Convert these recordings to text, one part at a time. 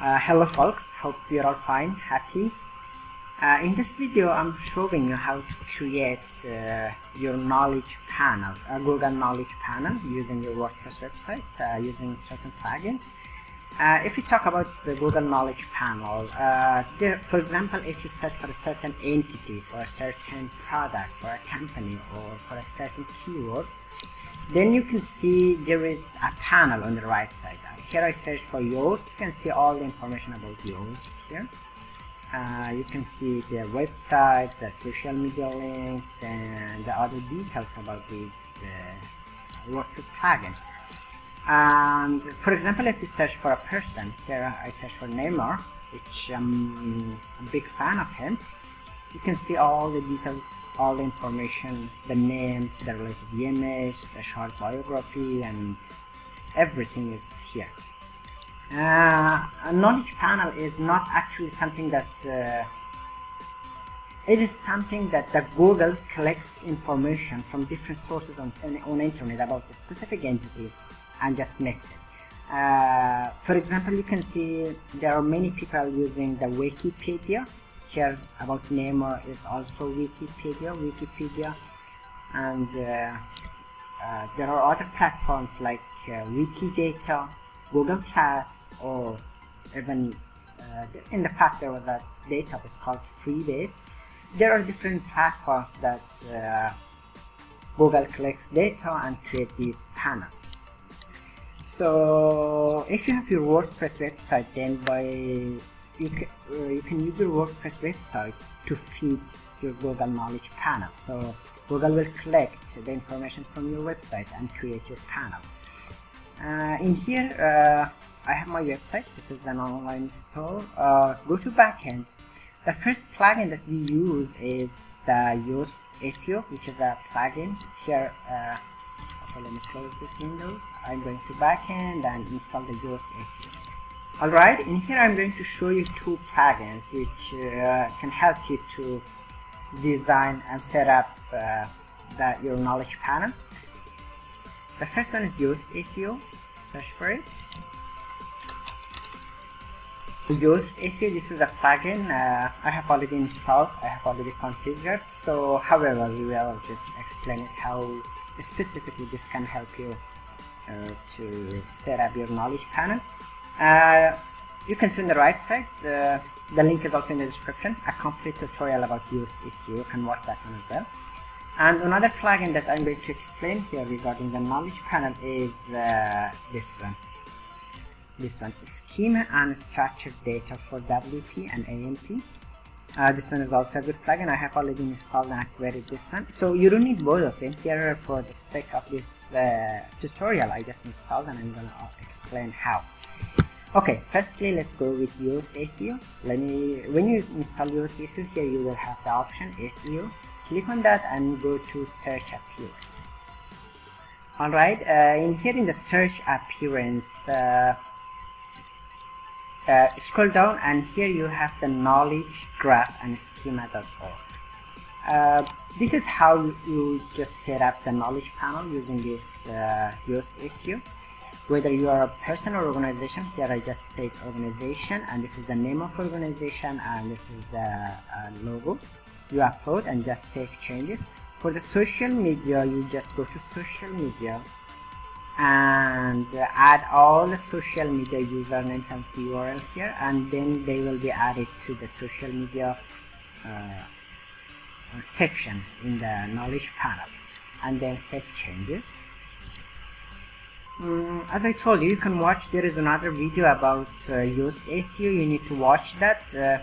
hello folks. Hope you're all fine happy. Uh, in this video I'm showing you how to create uh, your knowledge panel a Google knowledge panel using your WordPress website uh, using certain plugins. Uh, if you talk about the Google knowledge panel uh, there for example if you search for a certain entity for a certain product for a company or for a certain keyword then you can see there is a panel on the right side. Here I search for Yoast. You can see all the information about Yoast here. Uh, you can see the website the social media links and the other details about this uh, WordPress plugin. And for example if you search for a person here I search for Neymar which I'm a big fan of him you can see all the details all the information the name the related image the short biography and everything is here. Uh, a knowledge panel is not actually something that uh, it is something that the Google collects information from different sources on, on internet about the specific entity and just makes it. Uh, for example you can see there are many people using the Wikipedia here about Neymar is also Wikipedia, Wikipedia, and uh, uh, there are other platforms like uh, Wikidata, Google Plus, or even in the past there was a database called Freebase. There are different platforms that Google collects data and create these panels. So if you have your WordPress website, then by you can, uh, you can use your WordPress website to feed your Google Knowledge panel. So Google will collect the information from your website and create your panel. Uh, in here, uh, I have my website. This is an online store. Uh, go to backend. The first plugin that we use is the Yoast SEO, which is a plugin. Here, uh, okay, let me close this windows. I'm going to backend and install the Yoast SEO. Alright, in here I'm going to show you two plugins which uh, can help you to design and set up uh, your knowledge panel. The first one is Yoast SEO, search for it. Yoast SEO, this is a plugin uh, I have already installed, I have already configured, so however we will just explain it how specifically this can help you uh, to set up your knowledge panel. Uh, you can see on the right side, uh, the link is also in the description, a complete tutorial about SEO, you can watch that one as well. And another plugin that I'm going to explain here regarding the knowledge panel is uh, this one. This one, Schema and Structured Data for WP and AMP. Uh, this one is also a good plugin. I have already installed and activated this one. So you don't need both of them. Here for the sake of this uh, tutorial, I just installed and I'm gonna explain how. Okay, firstly, let's go with Yoast SEO. Let me, when you install Yoast SEO, here you will have the option SEO. Click on that and go to search appearance. Alright, uh, in here in the search appearance, uh, uh, scroll down and here you have the knowledge graph and schema.org. Uh, this is how you just set up the knowledge panel using this uh, Yoast SEO whether you are a person or organization here I just say organization and this is the name of organization and this is the uh, logo. You upload and just save changes. For the social media you just go to social media and add all the social media usernames and URL here and then they will be added to the social media uh, section in the knowledge panel. And then save changes Mm, as I told you, you can watch, there is another video about uh, Yoast SEO, you need to watch that uh,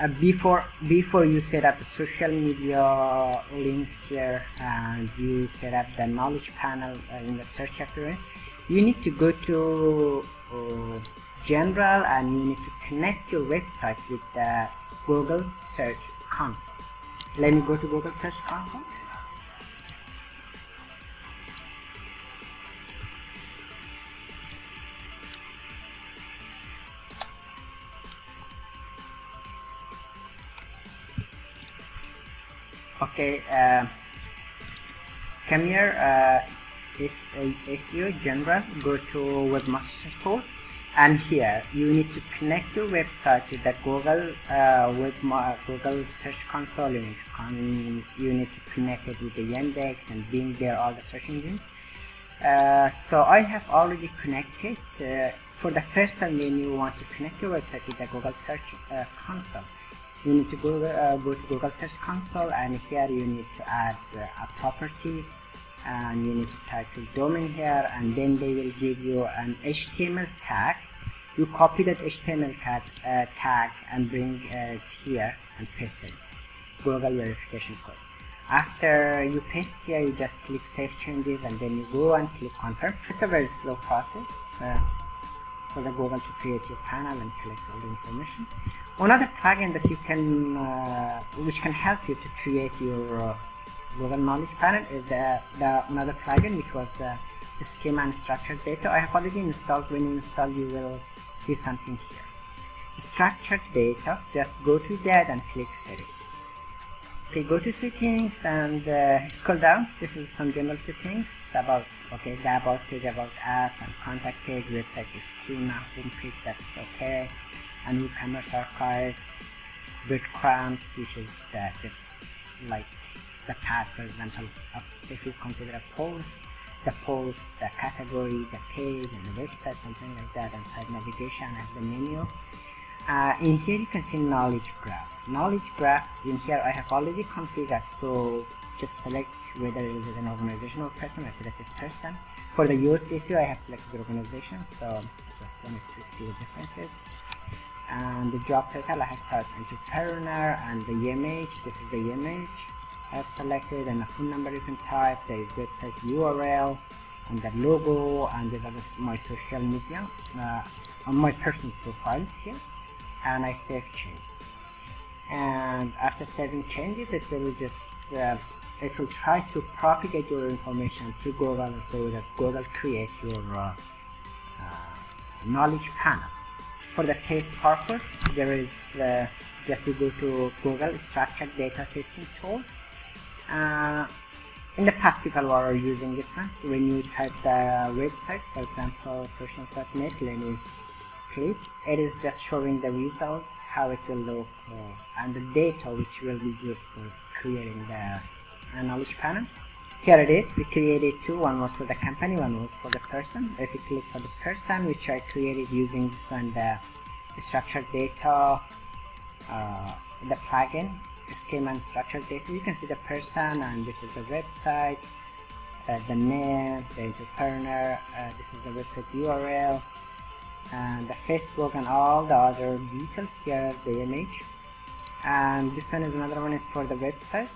uh, before before you set up the social media links here and you set up the knowledge panel uh, in the search appearance. You need to go to uh, general and you need to connect your website with the Google Search Console. Let me go to Google Search Console. Okay uh, come here uh, Yoast SEO general go to webmaster tool and here you need to connect your website with the Google uh, web Google Search Console. You need to con you need to connect it with the Yandex and Bing. There all the search engines. Uh, so I have already connected. Uh, for the first time when you want to connect your website with the Google Search uh, Console, you need to go uh, go to Google Search Console and here you need to add uh, a property and you need to type your domain here and then they will give you an HTML tag. You copy that HTML tag, uh, tag and bring it here and paste it. Google verification code. After you paste here you just click save changes and then you go and click confirm. It's a very slow process uh, for the Google to create your panel and collect all the information another plugin that you can uh, which can help you to create your uh, Google Knowledge Panel is the, the another plugin which was the, the schema and structured data. I have already installed. When you install, you will see something here. Structured data. Just go to that and click settings. Okay, go to settings and uh, scroll down. This is some general settings about okay the about page about us and contact page, website schema, home page. That's okay. And WooCommerce archive, breadcrumbs, which is the, just like the path for example if you consider a post the post the category the page and the website something like that and site navigation and the menu uh, in here you can see knowledge graph knowledge graph in here I have already configured so just select whether it is an organization or person I selected person. For the case I have selected organization so just wanted to see the differences. And the job title I have typed entrepreneur and the image. This is the image I have selected and a phone number you can type, the website URL, and the logo, and these are my social media uh, on my personal profiles here, and I save changes. And after saving changes, it will just uh, it will try to propagate your information to Google so that Google create your uh, uh, knowledge panel. For the test purpose, there is uh, just to go to Google Structured Data Testing Tool. Uh, in the past people were using this one. So when you type the website for example soshiance.net let me click. It is just showing the result how it will look uh, and the data which will be used for creating the knowledge panel. Here it is. We created two. One was for the company one was for the person. If you click for the person which i created using this one the structured data uh, the plugin schema and structured data. You can see the person and this is the website uh, the name the entrepreneur uh, this is the website url and the facebook and all the other details here the image. And this one is another one is for the website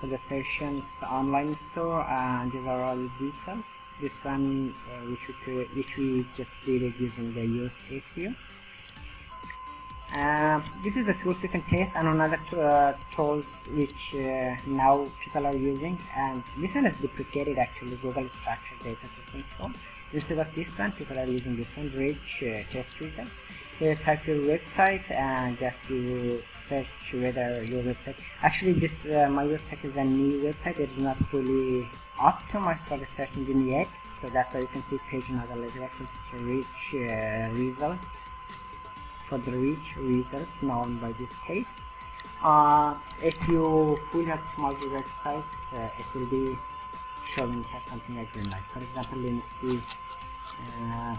for the Soshiance online store and these are all the details. This one uh, which we which we just it using the Yoast SEO uh, this is the tools you can test and another uh, tools which uh, now people are using. And this one is deprecated actually google structured data testing tool. Instead of this one people are using this one rich uh, test result you type your website and just to search whether your website actually this uh, my website is a new website. It is not fully optimized for the search engine yet. So that's why you can see page not eligible for this rich result for the rich results known by this case. Uh, if you fully optimize your website uh, it will be showing here something like green light. For example let me see uh,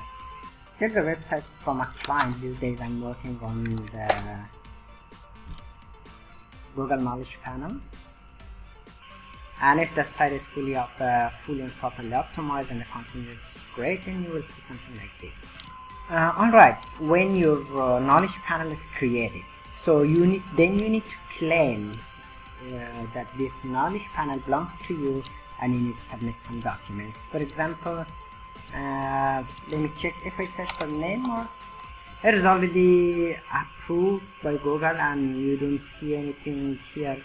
there's a website from a client these days I'm working on the Google Knowledge Panel. And if the site is fully up, uh, fully and properly optimized and the content is great then you will see something like this. Uh, alright when your uh, knowledge panel is created so you need then you need to claim uh, that this knowledge panel belongs to you and you need to submit some documents. For example uh, let me check if I search for Neymar it is already approved by Google and you don't see anything here.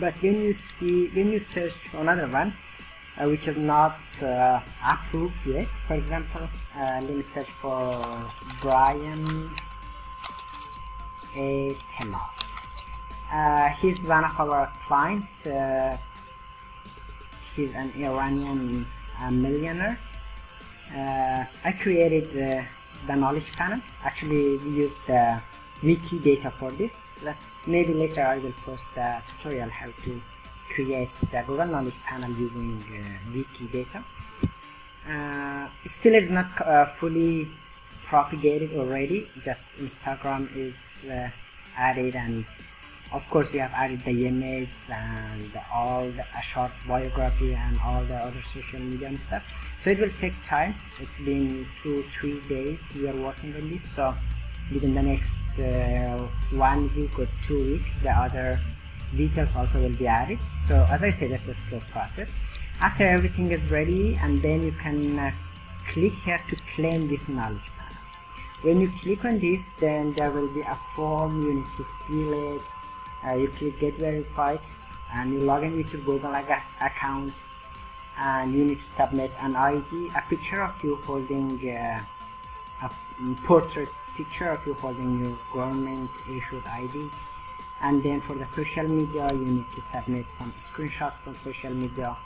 But when you see when you search for another one uh, which is not uh, approved yet for example uh, let me search for Brian A. Uh, he's one of our clients uh, he's an Iranian uh, millionaire I created uh, the knowledge panel. Actually we used the wiki data for this. Uh, maybe later I will post a tutorial how to create the Google Knowledge panel using uh, Wikidata uh, still it's not uh, fully propagated already. Just Instagram is uh, added and of course we have added the image and all the a short biography and all the other social media and stuff. So it will take time. It's been two three days we are working on this. So within the next uh, one week or two weeks the other details also will be added. So as i said it's a slow process. After everything is ready and then you can uh, click here to claim this knowledge panel. When you click on this then there will be a form. You need to fill it you click get verified and you log in with your google account and you need to submit an id a picture of you holding uh, a portrait picture of you holding your government issued id and then for the social media you need to submit some screenshots from social media.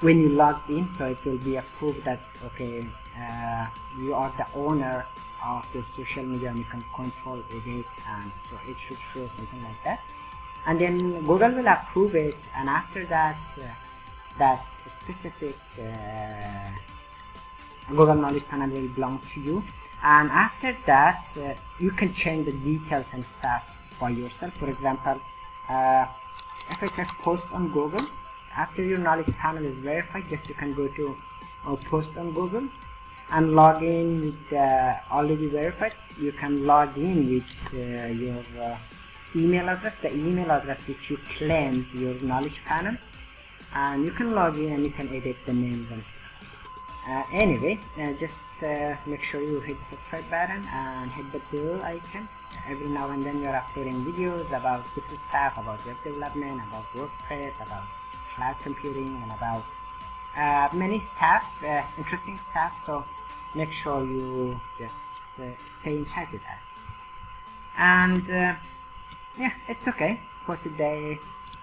When you logged in so it will be a proof that okay uh, you are the owner of the social media and you can control it and so it should show something like that and then Google will approve it and after that uh, that specific uh, Google Knowledge Panel will belong to you. And after that uh, you can change the details and stuff by yourself. For example uh, if I click post on Google after your knowledge panel is verified just you can go to uh, post on Google and log in with uh, already verified. You can log in with your email address the email address which you claimed your knowledge panel and you can log in and you can edit the names and stuff. Uh, anyway uh, just uh, make sure you hit the subscribe button and hit the bell icon. Every now and then you're uploading videos about this stuff about web development about wordpress about cloud computing and about uh, many stuff uh, interesting stuff. So make sure you just uh, stay in touch with us. And yeah it's okay. For today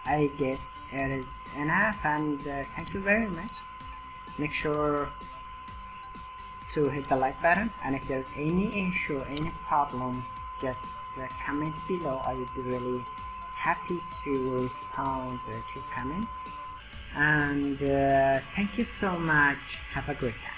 I guess it is enough and uh, thank you very much. Make sure to hit the like button and if there's any issue any problem just uh, comment below. I would be really happy to respond to comments. And uh, thank you so much. Have a great time